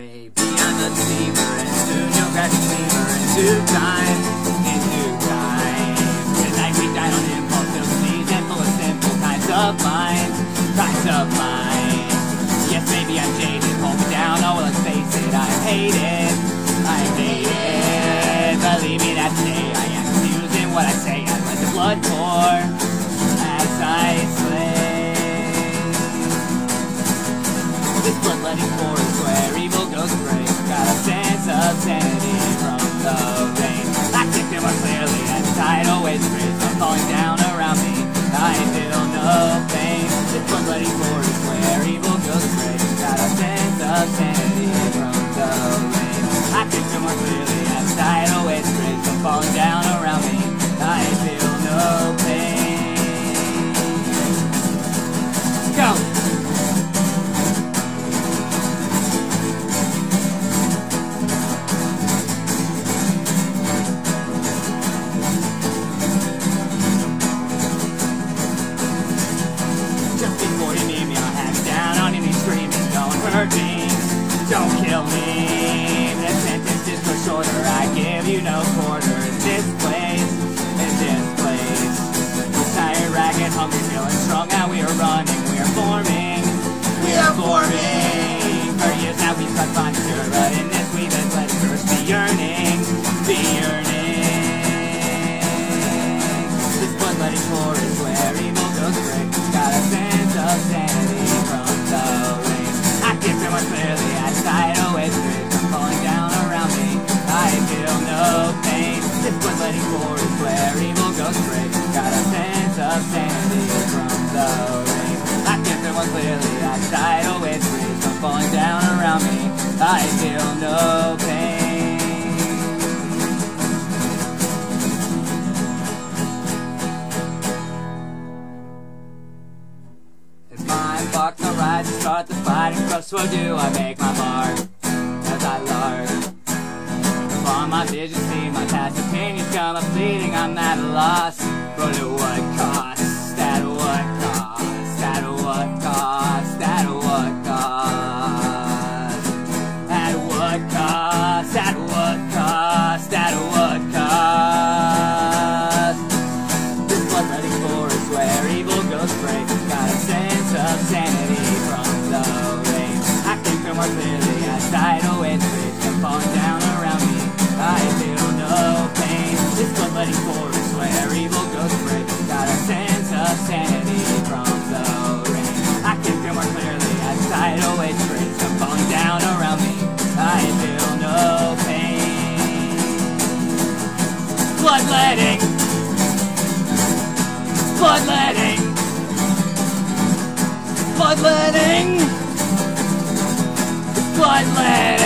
Maybe I'm a deceiver and soon you'll your cleaver in due time, in due time. Tonight we dine on impulsive sneeze and full of simple kinds of mind, kinds of mind. Yes, maybe I'm jaded, hold me down, oh well let's face it, I'm hated, I'm hated. Believe me that day I am confusing what I say, I let the blood pour This bloodletting forest where evil goes great Got a sense of sanity from the rain. I can feel more clearly as tidal waves graze I'm falling down around me. I feel no pain This bloodletting forest where evil goes great don't don't kill me. The sentence is for shorter, I give you no quarter. In this place, in this place. Tired, ragged, hungry, feeling strong, now we are running, as tidal waves drift I'm falling down around me. I feel no pain. If my buck the ride to start the fight and crush what do. I make my mark as I lark. Upon my vision see my past opinions come. Up fleeting I'm at a loss clearly as tidal waves rage Come falling down around me I feel no pain This bloodletting forest where evil goes break Got a sense of sanity from the rain I can feel more clearly as tidal waves rage Come falling down around me I feel no pain Bloodletting. Bloodletting. Bloodletting Bloodletting